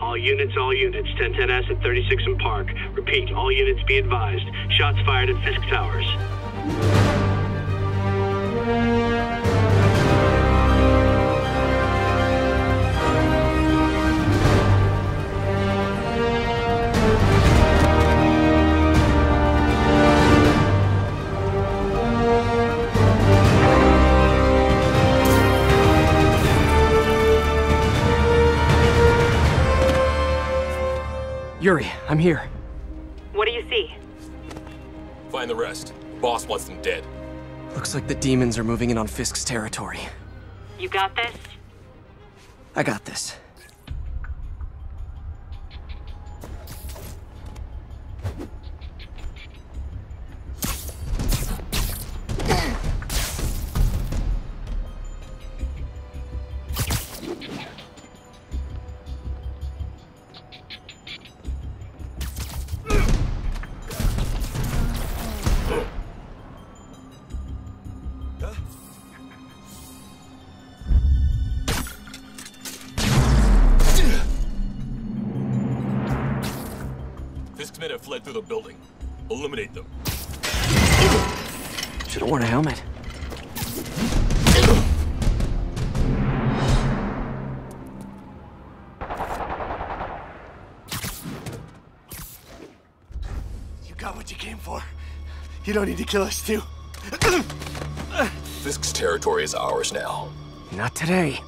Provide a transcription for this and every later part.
All units, all units. 1010S at 36 and Park. Repeat, all units be advised. Shots fired at Fisk Towers. Yuri, I'm here. What do you see? Find the rest. Boss wants them dead. Looks like the demons are moving in on Fisk's territory. You got this? I got this. Men have fled through the building. Eliminate them. Should have worn a helmet. You got what you came for. You don't need to kill us too. Fisk's territory is ours now. Not today.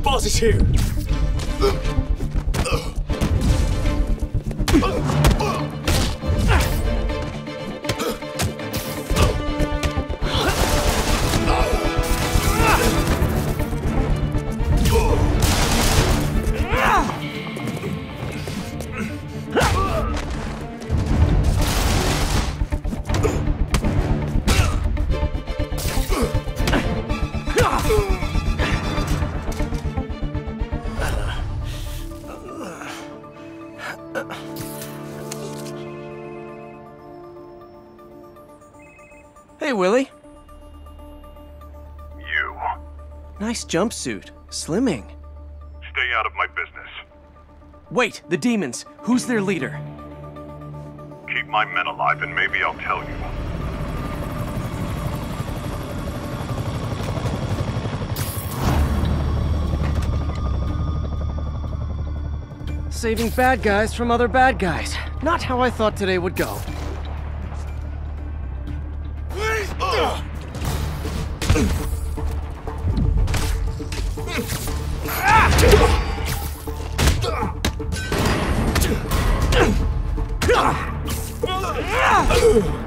Boss is here! Uh, Hey, Willie. You. Nice jumpsuit. Slimming. Stay out of my business. Wait, the demons. Who's their leader? Keep my men alive and maybe I'll tell you. Saving bad guys from other bad guys. Not how I thought today would go.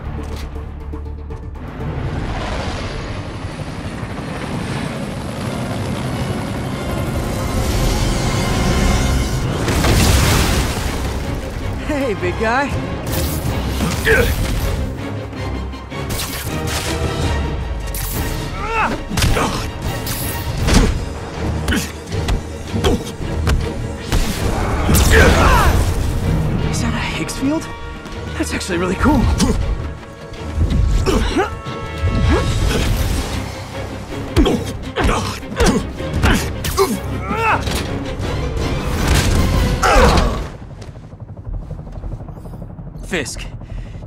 Hey, big guy. Is that a Higgs field? That's actually really cool. Fisk,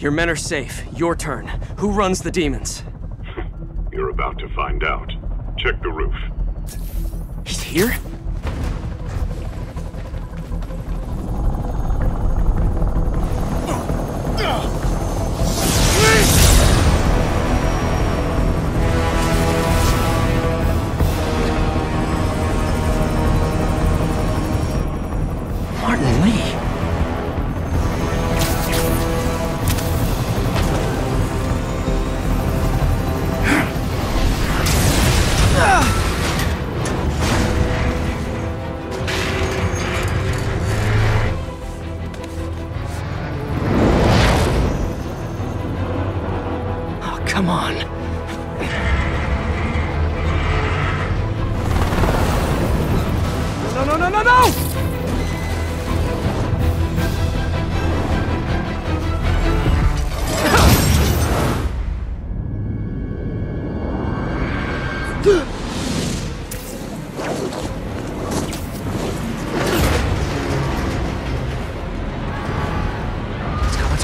your men are safe. Your turn. Who runs the demons? You're about to find out. Check the roof. He's here? Martin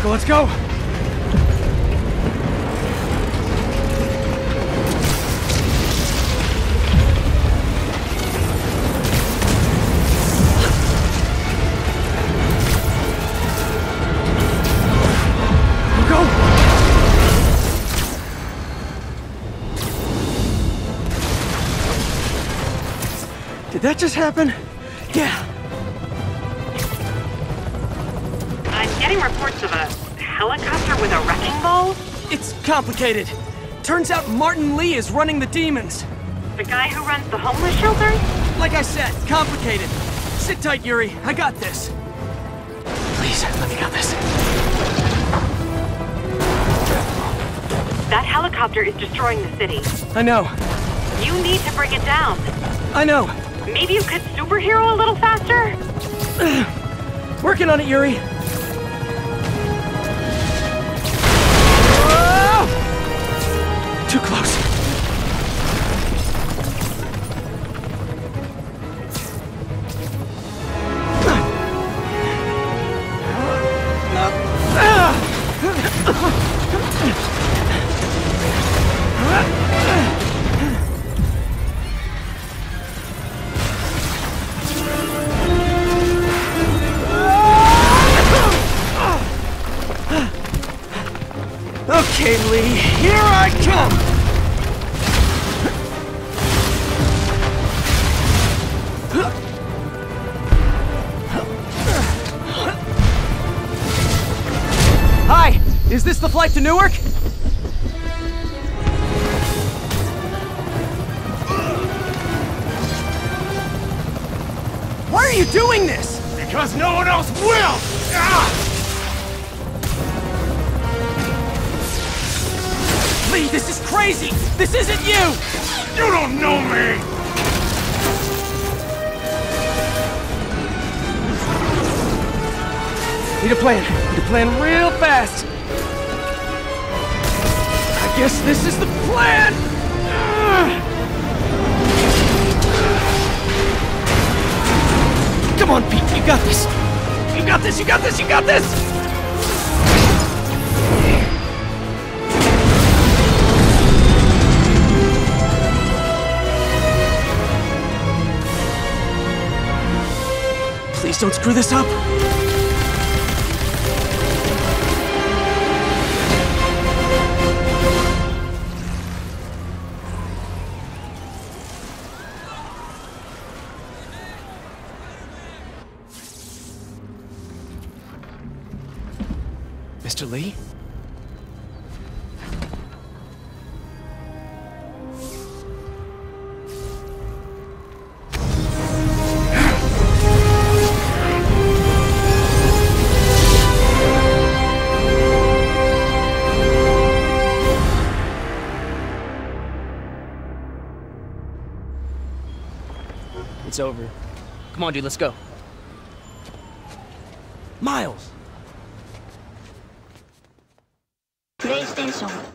go, let's go! Go! Did that just happen? Yeah. Helicopter with a wrecking ball. It's complicated. Turns out Martin Li is running the demons. The guy who runs the homeless shelter? Like I said, complicated. Sit tight, Yuri. I got this. Please, let me got this. That helicopter is destroying the city. I know. You need to bring it down. I know. Maybe you could superhero a little faster? Working on it, Yuri. Ah! Okay, Li, here I come! Hi, is this the flight to Newark? Why are you doing this? Because no one else will! Ah! Li, this is crazy! This isn't you! You don't know me! Need a plan. Need a plan real fast. I guess this is the plan! Come on, Pete, you got this! You got this, you got this, you got this! Don't screw this up! Mr. Li? It's over. Come on, dude, let's go. Miles! プレイステーション